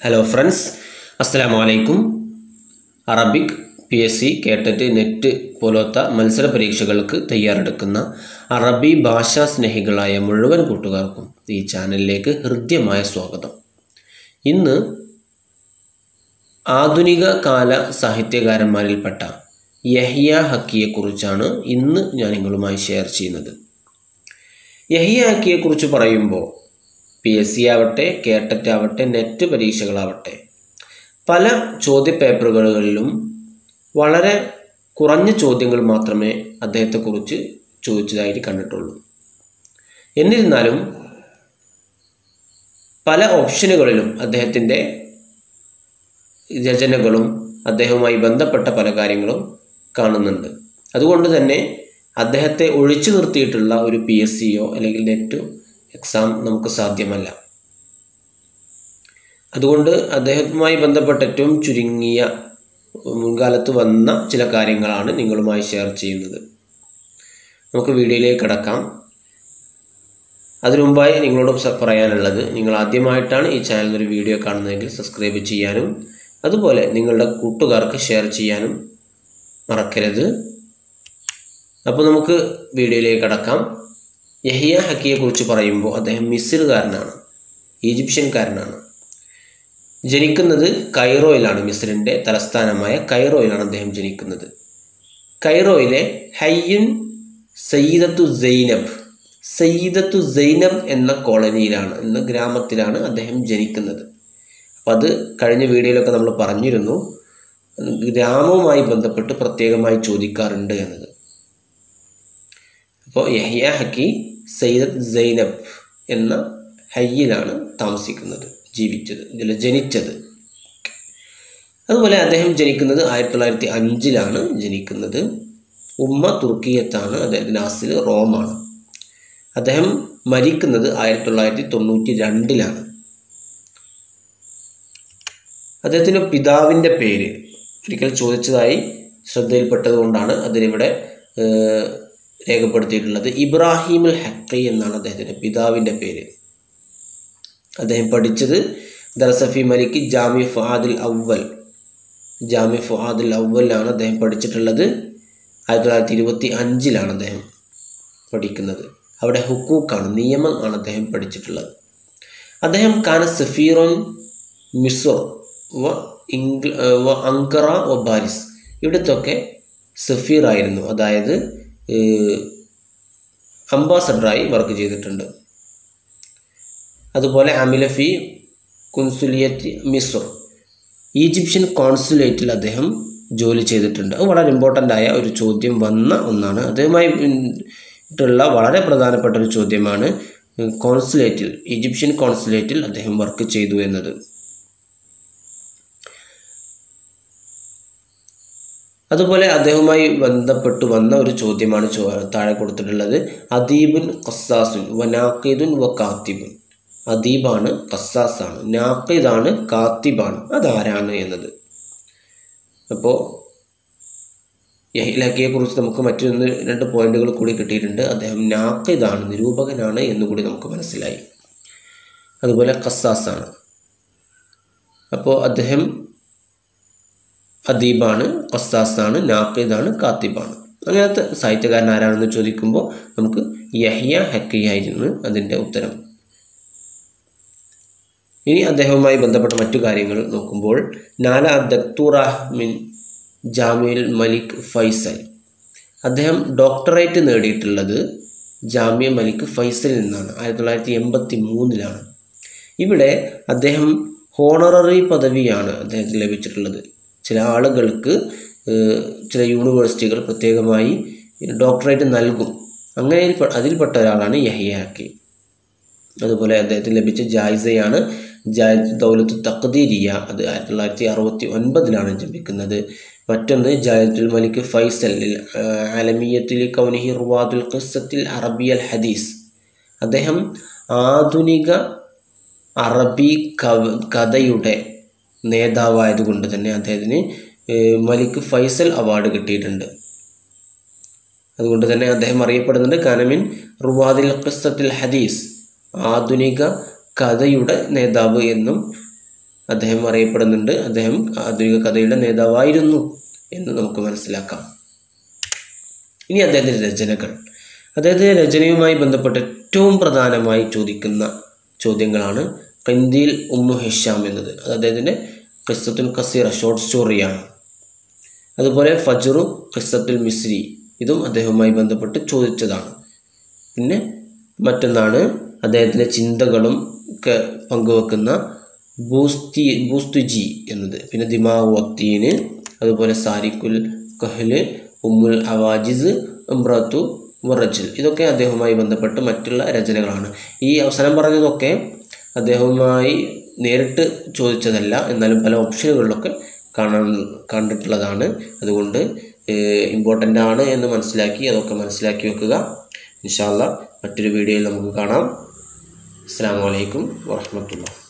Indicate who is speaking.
Speaker 1: Hello friends അസ്സലാമു അലൈക്കും Arabic P S C KTET net പോലത്തെ മത്സര പരീക്ഷകൾക്ക് തയ്യാറെടുക്കുന്ന അറബി ഭാഷാ സ്നേഹികളായ മുഴുവൻ കൂട്ടുകാർക്കും ഈ ചാനലിലേക്ക് ഹൃദ്യമായ സ്വാഗതം. ഇന്ന് ആധുനിക കാല സാഹിത്യകാരന്മാരിൽപ്പെട്ട യഹിയ ഹക്കിയെക്കുറിച്ചാണ് ഇന്ന് ഞാൻ നിങ്ങളുമായി ഷെയർ ചെയ്യുന്നത്. യഹിയ ഹക്കിയെക്കുറിച്ച് പറയുമ്പോൾ പി എസ് സി ആവട്ടെ കേട്ടറ്റ് ആവട്ടെ നെറ്റ് പരീക്ഷകളാവട്ടെ. പല ചോദ്യപേപ്പറുകളിലും വളരെ കുറഞ്ഞ ചോദ്യങ്ങൾ മാത്രമേ അദ്ദേഹത്തെക്കുറിച്ച് ചോദിച്ചതായിട്ട് കണ്ടിട്ടുള്ളൂ. എന്നിരുന്നാലും പല ഓപ്ഷനുകളിലും അദ്ദേഹത്തിന്റെ രചനകളും അദ്ദേഹവുമായി ബന്ധപ്പെട്ട പല കാര്യങ്ങളും കാണുന്നുണ്ട്. അതുകൊണ്ട് തന്നെ അദ്ദേഹത്തെ ഒഴിച്ചു നിർത്തിയിട്ടുള്ള ഒരു പി എസ് സിയോ അല്ലെങ്കിൽ നെറ്റോ എക്സാം നമുക്ക് സാധ്യമല്ല. അതുകൊണ്ട് അദ്ദേഹവുമായി ബന്ധപ്പെട്ട ഏറ്റവും ചുരുങ്ങിയ മുൻകാലത്ത് വന്ന ചില കാര്യങ്ങളാണ് നിങ്ങളുമായി ഷെയർ ചെയ്യുന്നത്. നമുക്ക് വീഡിയോയിലേക്ക് കിടക്കാം. അതിനുമുമ്പായി നിങ്ങളോട് പറയാനുള്ളത് നിങ്ങൾ ആദ്യമായിട്ടാണ് ഈ ചാനലിൽ ഒരു വീഡിയോ കാണുന്നതെങ്കിൽ സബ്സ്ക്രൈബ് ചെയ്യാനും അതുപോലെ നിങ്ങളുടെ കൂട്ടുകാർക്ക് ഷെയർ ചെയ്യാനും മറക്കരുത്. അപ്പോൾ നമുക്ക് വീഡിയോയിലേക്ക് കടക്കാം. യഹിയ ഹക്കിയെക്കുറിച്ച് പറയുമ്പോൾ അദ്ദേഹം മിസ്രുകാരനാണ് ഈജിപ്ഷ്യൻകാരനാണ്. ജനിക്കുന്നത് കൈറോയിലാണ് മിസ്രിന്റെ തലസ്ഥാനമായ കൈറോയിലാണ് അദ്ദേഹം ജനിക്കുന്നത്. കൈറോയിലെ ഹയ്യുൻ സയ്യിദത്തു സൈനബ് സയ്യിദത്തു സൈനബ് എന്ന കോളനിയിലാണ് എന്ന ഗ്രാമത്തിലാണ് അദ്ദേഹം ജനിക്കുന്നത്. അപ്പം അത് കഴിഞ്ഞ വീഡിയോയിലൊക്കെ നമ്മൾ പറഞ്ഞിരുന്നു ഗ്രാമവുമായി ബന്ധപ്പെട്ട് പ്രത്യേകമായി ചോദിക്കാറുണ്ട് എന്നത്. അപ്പോൾ യഹിയ ഹക്കി സയ്യിദത്ത് സൈനബ് എന്ന ഹയ്യിലാണ് താമസിക്കുന്നത് ജീവിച്ചത് ഇതിൽ ജനിച്ചത്. അതുപോലെ അദ്ദേഹം ജനിക്കുന്നത് ആയിരത്തി തൊള്ളായിരത്തി അഞ്ചിലാണ് ജനിക്കുന്നത്. ഉമ്മ തുർക്കിയത്താണ് അദ്ദേഹത്തിന്റെ അസിൽ റോമാണ്. അദ്ദേഹം മരിക്കുന്നത് ആയിരത്തി തൊള്ളായിരത്തി തൊണ്ണൂറ്റി രണ്ടിലാണ് അദ്ദേഹത്തിന്റെ പിതാവിന്റെ പേര് ഒരിക്കൽ ചോദിച്ചതായി ശ്രദ്ധയിൽപ്പെട്ടതുകൊണ്ടാണ് അതിനിവിടെ രേഖപ്പെടുത്തിയിട്ടുള്ളത് ഇബ്രാഹിമുൽ ഹക്കി എന്നാണ് അദ്ദേഹത്തിന്റെ പിതാവിന്റെ പേര്. അദ്ദേഹം പഠിച്ചത് ദർസഫി മലിക്ക് ജാമി ഫുഹാദുൽ അവൽ ജാമി ഫുഹാദുൽ അവലാണ് അദ്ദേഹം പഠിച്ചിട്ടുള്ളത്. ആയിരത്തി തൊള്ളായിരത്തി ഇരുപത്തി അഞ്ചിലാണ് അദ്ദേഹം പഠിക്കുന്നത്. അവിടെ ഹുക്കൂക്കാണ് നിയമം ആണ് അദ്ദേഹം പഠിച്ചിട്ടുള്ളത്. അദ്ദേഹം കാന സഫീറോൻ മിസോ വ ഇംഗ്ല വ അങ്കറ വ ബാരിസ്. ഇവിടുത്തൊക്കെ സഫീറായിരുന്നു. അതായത് അംബാസഡറായി വർക്ക് ചെയ്തിട്ടുണ്ട്. അതുപോലെ അമിലഫി കുൻസുലിയറ്റ് മിസ്ർ. ഈജിപ്ഷ്യൻ കോൺസുലേറ്റിൽ അദ്ദേഹം ജോലി ചെയ്തിട്ടുണ്ട്. അത് വളരെ ഇമ്പോർട്ടന്റ് ആയ ഒരു ചോദ്യം വന്ന ഒന്നാണ്. അതുമായി ട്ടുള്ള വളരെ പ്രധാനപ്പെട്ട ഒരു ചോദ്യമാണ് കോൺസുലേറ്റിൽ ഈജിപ്ഷ്യൻ കോൺസുലേറ്റിൽ അദ്ദേഹം വർക്ക് ചെയ്തു എന്നത്. അതുപോലെ അദ്ദേഹവുമായി ബന്ധപ്പെട്ട് വന്ന ഒരു ചോദ്യമാണ് താഴെ കൊടുത്തിട്ടുള്ളത്. അദീബുൻ ഖസ്സാസുൻ വ നാഖിദുൻ വ കാത്തിബുൻ. അദീബാണ് ഖസ്സാസാണ് നാഖിദാണ് കാത്തിബാണ്. അതാരാണ് എന്നത്? അപ്പോൾ യഹിലാക്കിയെ കുറിച്ച് നമുക്ക് മറ്റൊന്ന് രണ്ട് പോയിന്റുകൾ കൂടി കിട്ടിയിട്ടുണ്ട്. അദ്ദേഹം നാഖിദാണ് നിരൂപകനാണ് എന്നുകൂടി നമുക്ക് മനസ്സിലായി. അതുപോലെ ഖസ്സാസാണ് അപ്പോൾ അദ്ദേഹം അദീബാണ് ഒസ്താസാണ് നാഖിദാണ് കാത്തിബാണ്. അങ്ങനത്തെ സാഹിത്യകാരൻ ആരാണെന്ന് ചോദിക്കുമ്പോൾ നമുക്ക് യഹ്യ ഹക്കിയായിരുന്നു അതിന്റെ ഉത്തരം. ഇനി അദ്ദേഹവുമായി ബന്ധപ്പെട്ട മറ്റു കാര്യങ്ങൾ നോക്കുമ്പോൾ നാല മിൻ ജാമിൽ മലിക് ഫൈസൽ. അദ്ദേഹം ഡോക്ടറേറ്റ് നേടിയിട്ടുള്ളത് ജാമ്യ മലിക് ഫൈസലിൽ നിന്നാണ് ആയിരത്തി തൊള്ളായിരത്തി എൺപത്തി മൂന്നിലാണ് ഇവിടെ അദ്ദേഹം ഹോണററി പദവിയാണ് അദ്ദേഹത്തിന് ലഭിച്ചിട്ടുള്ളത്. ചില ആളുകൾക്ക് ചില യൂണിവേഴ്സിറ്റികൾ പ്രത്യേകമായി ഡോക്ടറേറ്റ് നൽകും. അങ്ങനെ അതിൽപ്പെട്ട ഒരാളാണ് യഹിയ ഹക്കി. അതുപോലെ അദ്ദേഹത്തിന് ലഭിച്ച ജായിസയാണ് ജായ് ദൗലത്ത് തക്തീരിയ അത് ആയിരത്തി തൊള്ളായിരത്തി അറുപത്തി ഒൻപതിലാണ് ജപിക്കുന്നത് മറ്റൊന്ന് ജായത്തുൽ മലിക് ഫൈസലിൽ ആലമീയത്തിൽ കൗനഹി റുവാദുൽ ഖിസ്സത്തിൽ അറബിയൽ ഹദീസ്. അദ്ദേഹം ആധുനിക അറബി കഥയുടെ നേതാവായതുകൊണ്ട് തന്നെ അദ്ദേഹത്തിന് മലിക് ഫൈസൽ അവാർഡ് കിട്ടിയിട്ടുണ്ട്. അതുകൊണ്ട് തന്നെ അദ്ദേഹം അറിയപ്പെടുന്നുണ്ട് കനമിൻ റുവാദിൽ ഖിസ്സത്തിൽ ഹദീസ് ആധുനിക കഥയുടെ നേതാവ് എന്നും അദ്ദേഹം അറിയപ്പെടുന്നുണ്ട്. അദ്ദേഹം ആധുനിക കഥയുടെ നേതാവായിരുന്നു എന്ന് നമുക്ക് മനസ്സിലാക്കാം. ഇനി അദ്ദേഹത്തിന്റെ രചനകൾ. അദ്ദേഹത്തിന്റെ രചനയുമായി ബന്ധപ്പെട്ട് ഏറ്റവും പ്രധാനമായി ചോദിക്കുന്ന ചോദ്യങ്ങളാണ് കന്തിയിൽ ഉമ്മു ഹിഷാം എന്നത്. അത് അദ്ദേഹത്തിന്റെ ഖിസ്സത്തുൽ ഖസീറ ഷോർട്ട് സ്റ്റോറിയാണ് അതുപോലെ ഫജറു ഖിസ്സത്തുൽ മിസ്രി ഇതും അദ്ദേഹവുമായി ബന്ധപ്പെട്ട് ചോദിച്ചതാണ്. പിന്നെ മറ്റൊന്നാണ് അദ്ദേഹത്തിന്റെ ചിന്തകളും ഒക്കെ പങ്കുവെക്കുന്ന ബൂസ്തി ബൂസ്തുജി എന്നത്. പിന്നെ ദിമാഗ് വക്തീന് അതുപോലെ സാരിക്കുൽ കഹ്ല് ഉമ്മുൽ അവാജിസ് ഇമ്രത്തു മുറജിൽ ഇതൊക്കെ അദ്ദേഹവുമായി ബന്ധപ്പെട്ട് മറ്റുള്ള രചനകളാണ്. ഈ അവസാനം പറഞ്ഞതൊക്കെ അദ്ദേഹവുമായി നേരിട്ട് ചോദിച്ചതല്ല. എന്നാലും പല ഓപ്ഷനുകളിലൊക്കെ കാണാൻ കണ്ടിട്ടുള്ളതാണ്. അതുകൊണ്ട് ഇമ്പോർട്ടന്റ് ആണ് എന്ന് മനസ്സിലാക്കി അതൊക്കെ മനസ്സിലാക്കി വെക്കുക. ഇൻഷാല്ല മറ്റൊരു വീഡിയോയിൽ നമുക്ക് കാണാം. അസ്സാം വലൈക്കും വാഹമത്തുള്ള